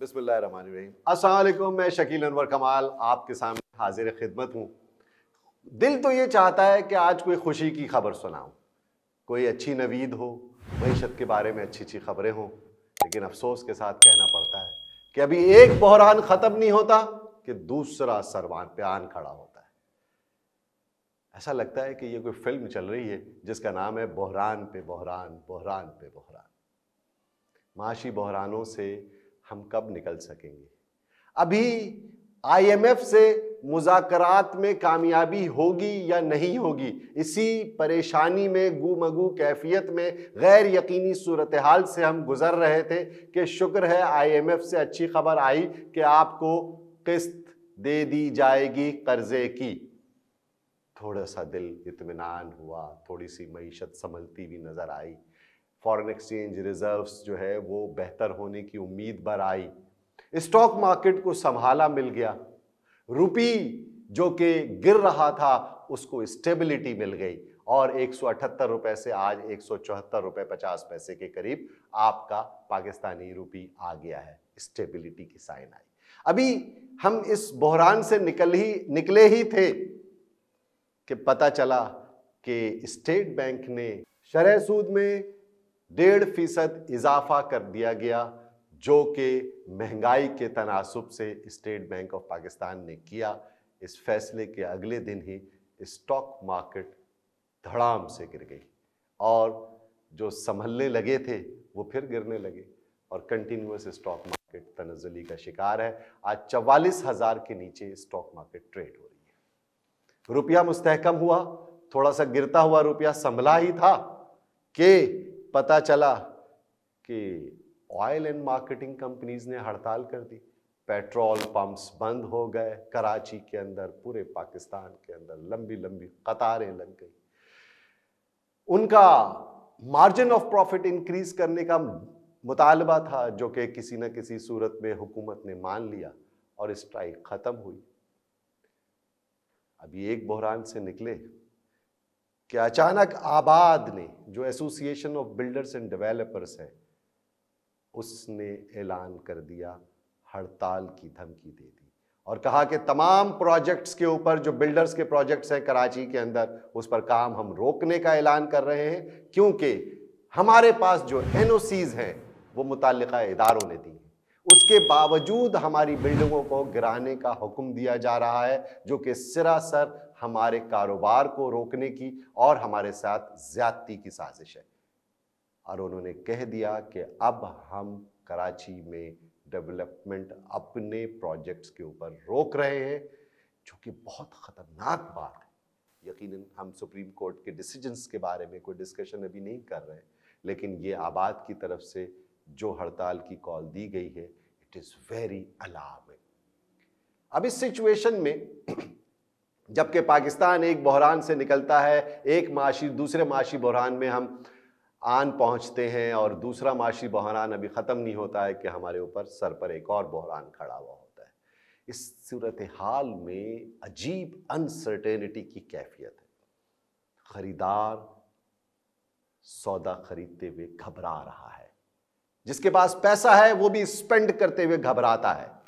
बिस्मिल्लाहिर्रहमानिर्रहीम। मैं शकील अनवर कमाल, आपके सामने हाजिर खिदमत हूँ। दिल तो ये चाहता है कि आज कोई खुशी की खबर सुनाऊं। कोई अच्छी नवीद हो, मीशत के बारे में अच्छी अच्छी खबरें हों, लेकिन अफसोस के साथ कहना पड़ता है कि अभी एक बहरान ख़त्म नहीं होता कि दूसरा सरवान पे आन खड़ा होता है। ऐसा लगता है कि ये कोई फ़िल्म चल रही है, जिसका नाम है बहरान पे बहरान बहरान पे बहरान। माशी बहरानों से हम कब निकल सकेंगे? अभी आईएमएफ से मुजाकरात में कामयाबी होगी या नहीं होगी, इसी परेशानी में गुमगु कैफियत में गैर यकीनी सूरत हाल से हम गुजर रहे थे कि शुक्र है आईएमएफ से अच्छी खबर आई कि आपको किस्त दे दी जाएगी कर्जे की। थोड़ा सा दिल इतमान हुआ, थोड़ी सी मीशत संभलती भी नज़र आई। फॉरेन एक्सचेंज रिजर्व्स जो है वो बेहतर होने की उम्मीद बर आई। स्टॉक मार्केट को संभाला मिल गया। रुपी जो कि गिर रहा था, उसको स्टेबिलिटी मिल गई और एक रुपए से आज एक रुपए पचास पैसे के करीब आपका पाकिस्तानी रुपी आ गया है। स्टेबिलिटी की साइन आई। अभी हम इस बहरान से निकल ही, निकले ही थे कि पता चला कि स्टेट बैंक ने शरह सूद में डेढ़ फ़ीसद इजाफा कर दिया गया, जो कि महँगाई के तनासब से स्टेट बैंक ऑफ़ पाकिस्तान ने किया। इस फैसले के अगले दिन ही स्टॉक मार्केट धड़ाम से गिर गई और जो संभलने लगे थे, वो फिर गिरने लगे और कंटिन्यूस स्टॉक मार्केट तनजली का शिकार है। आज चवालीस हज़ार के नीचे स्टॉक मार्केट ट्रेड हो रही है। रुपया मुस्तहकम हुआ, थोड़ा सा गिरता हुआ रुपया संभला ही था कि पता चला कि ऑयल एंड मार्केटिंग कंपनीज़ ने हड़ताल कर दी। पेट्रोल पंप्स बंद हो गए, कराची के अंदर, पूरे पाकिस्तान के अंदर लंबी लंबी कतारें लग गई। उनका मार्जिन ऑफ़ प्रॉफिट इंक्रीज करने का मुतालबा था, जो कि किसी न किसी सूरत में हुकूमत ने मान लिया और स्ट्राइक ख़त्म हुई। अभी एक बहरान से निकले। कि अचानक आबाद ने, जो association of builders and developers है, उसने ऐलान कर दिया, हड़ताल की धमकी दे दी। और कहा कि तमाम प्रोजेक्ट्स के ऊपर, जो बिल्डर्स के प्रोजेक्ट्स हैं कराची के अंदर, उस पर काम हम रोकने का ऐलान कर रहे हैं, क्योंकि हमारे पास जो एन हैं, वो मुतल इदारों ने दी उसके बावजूद हमारी बिल्डिंगों को गिराने का हुक्म दिया जा रहा है, जो कि सरासर हमारे कारोबार को रोकने की और हमारे साथ ज्यादती की साजिश है। और उन्होंने कह दिया कि अब हम कराची में डेवलपमेंट अपने प्रोजेक्ट्स के ऊपर रोक रहे हैं, जो कि बहुत ख़तरनाक बात है। यकीनन हम सुप्रीम कोर्ट के डिसीजंस के बारे में कोई डिस्कशन अभी नहीं कर रहे, लेकिन ये आबाद की तरफ़ से जो हड़ताल की कॉल दी गई है इट इज़ वेरी अलार्मिंग अब इस सिचुएशन में, जबकि पाकिस्तान एक बहरान से निकलता है, एक माशी, दूसरे माशी बहरान में हम आन पहुँचते हैं और दूसरा माशी बहरान अभी ख़त्म नहीं होता है कि हमारे ऊपर सर पर एक और बहरान खड़ा हुआ होता है। इस सूरत हाल में अजीब अनसर्टेनिटी की कैफियत है। ख़रीदार सौदा खरीदते हुए घबरा रहा है। जिसके पास पैसा है, वो भी स्पेंड करते हुए घबराता है।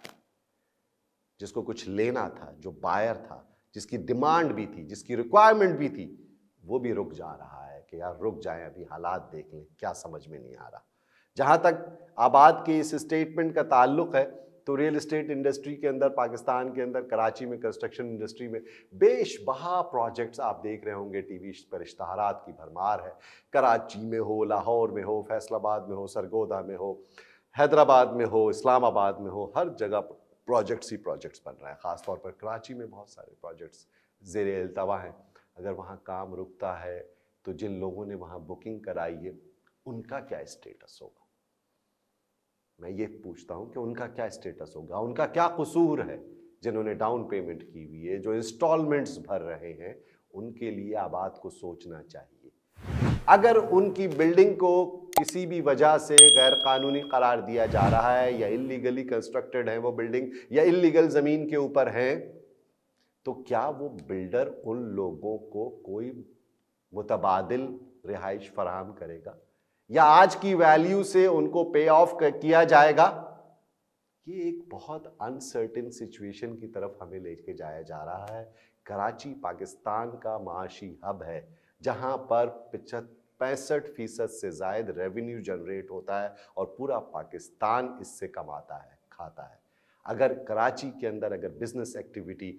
जिसको कुछ लेना था, जो बायर था, जिसकी डिमांड भी थी, जिसकी रिक्वायरमेंट भी थी, वो भी रुक जा रहा है कि यार रुक जाए, अभी हालात देख लें, क्या समझ में नहीं आ रहा। जहाँ तक आबाद के इस स्टेटमेंट का ताल्लुक है तो रियल इस्टेट इंडस्ट्री के अंदर, पाकिस्तान के अंदर, कराची में कंस्ट्रक्शन इंडस्ट्री में बेशबहा प्रोजेक्ट्स आप देख रहे होंगे टीवी पर, इश्तहारात की भरमार है। कराची में हो, लाहौर में हो, फैसलाबाद में हो, सरगोदा में हो, हैदराबाद में हो, इस्लामाबाद में हो, हर जगह प्रोजेक्ट्स ही प्रोजेक्ट्स बन रहे हैं। ख़ासतौर पर कराची में बहुत सारे प्रोजेक्ट्स जेर अल्तवा हैं। अगर वहाँ काम रुकता है तो जिन लोगों ने वहाँ बुकिंग कराई है, उनका क्या स्टेटस होगा? मैं ये पूछता हूँ कि उनका क्या स्टेटस होगा? उनका क्या कसूर है जिन्होंने डाउन पेमेंट की हुई है, जो इंस्टॉलमेंट्स भर रहे हैं? उनके लिए आबाद को सोचना चाहिए। अगर उनकी बिल्डिंग को किसी भी वजह से गैर कानूनी करार दिया जा रहा है या इलीगली कंस्ट्रक्टेड है वो बिल्डिंग या इलीगल ज़मीन के ऊपर है तो क्या वो बिल्डर उन लोगों को कोई मुतबादल रिहाइश फराहम करेगा? या आज की वैल्यू से उनको पे ऑफ़ किया जाएगा? ये एक बहुत अनसर्टिन सिचुएशन की तरफ़ हमें लेके जाया जा रहा है। कराची, पाकिस्तान का माशी हब है, जहाँ पर पिछहत्तर पैंसठ फ़ीसद से जायद रेवेन्यू जनरेट होता है और पूरा पाकिस्तान इससे कमाता है, खाता है। अगर कराची के अंदर अगर बिज़नेस एक्टिविटी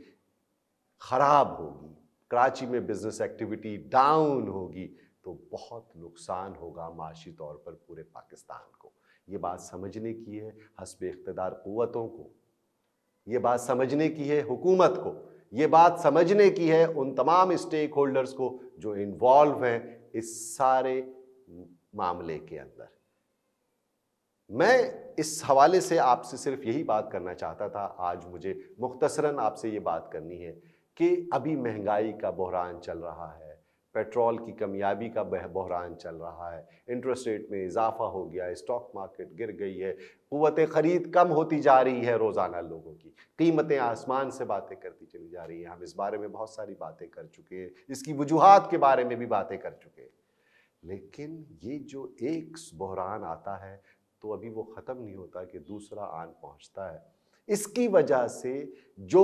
ख़राब होगी, कराची में बिज़नेस एक्टिविटी डाउन होगी तो बहुत नुकसान होगा माशी तौर पर पूरे पाकिस्तान को। ये बात समझने की है हसब इकतदार क़वतों को। ये बात समझने की है हुकूमत को। ये बात समझने की है उन तमाम स्टेक होल्डर्स को जो इन्वॉल्व हैं इस सारे मामले के अंदर। मैं इस हवाले से आपसे सिर्फ़ यही बात करना चाहता था, आज मुझे मुख्तसरन आपसे ये बात करनी है कि अभी महँगाई का बहरान चल रहा है। पेट्रोल की कमियाबी का बह, बहरान चल रहा है। इंटरेस्ट रेट में इजाफा हो गया है, स्टॉक मार्केट गिर गई है, क़वत ख़रीद कम होती जा रही है रोज़ाना लोगों की। कीमतें आसमान से बातें करती चली जा रही हैं। हम इस बारे में बहुत सारी बातें कर चुके हैं। इसकी वजूहत के बारे में भी बातें कर चुके हैं। लेकिन ये जो एक बहरान आता है तो अभी वो ख़त्म नहीं होता कि दूसरा आन पहुँचता है। इसकी वजह से जो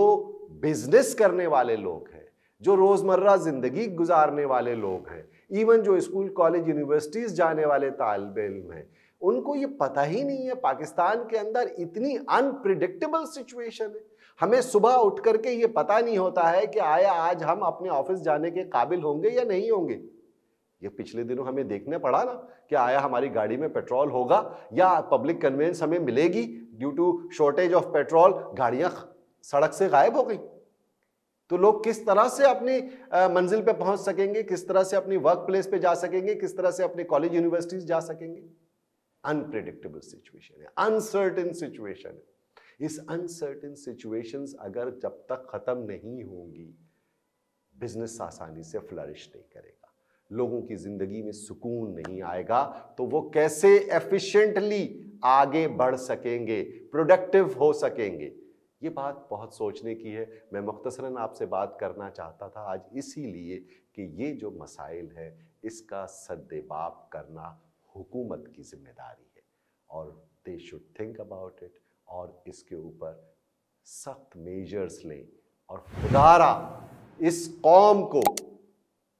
बिज़नेस करने वाले लोग हैं जो रोज़मर्रा ज़िंदगी गुजारने वाले लोग हैं इवन जो स्कूल कॉलेज यूनिवर्सिटीज़ जाने वाले तालब इल्म हैं, उनको ये पता ही नहीं है पाकिस्तान के अंदर इतनी अनप्रिडिक्टेबल सिचुएशन है। हमें सुबह उठ करके ये पता नहीं होता है कि आया आज हम अपने ऑफ़िस जाने के काबिल होंगे या नहीं होंगे। ये पिछले दिनों हमें देखने पड़ा ना कि आया हमारी गाड़ी में पेट्रोल होगा या पब्लिक कन्वेंस हमें मिलेगी due to shortage of petrol गाड़ियाँ सड़क से गायब हो गई। तो लोग किस तरह से अपनी मंजिल पे पहुँच सकेंगे, किस तरह से अपनी वर्क प्लेस पे जा सकेंगे, किस तरह से अपने कॉलेज यूनिवर्सिटीज जा सकेंगे? अनप्रिडिक्टेबल सिचुएशन है अनसर्टेन सिचुएशन है। इस अनसर्टेन सिचुएशंस अगर जब तक खत्म नहीं होंगी बिज़नेस आसानी से फ्लरिश नहीं करेगा। लोगों की ज़िंदगी में सुकून नहीं आएगा तो वो कैसे एफिशिएंटली आगे बढ़ सकेंगे प्रोडक्टिव हो सकेंगे? ये बात बहुत सोचने की है। मैं मुख्तसरन आपसे बात करना चाहता था आज इसीलिए कि ये जो मसाइल है, इसका सद्देबाब करना हुकूमत की ज़िम्मेदारी है। और they should think about it और इसके ऊपर सख्त मेजर्स लें। और खुदारा, इस कौम को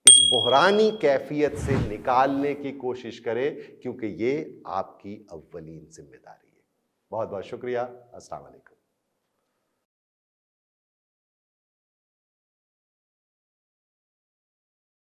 इस बहरानी कैफियत से निकालने की कोशिश करें, क्योंकि ये आपकी अव्वलीन ज़िम्मेदारी है। बहुत बहुत शुक्रिया। अस्सलाम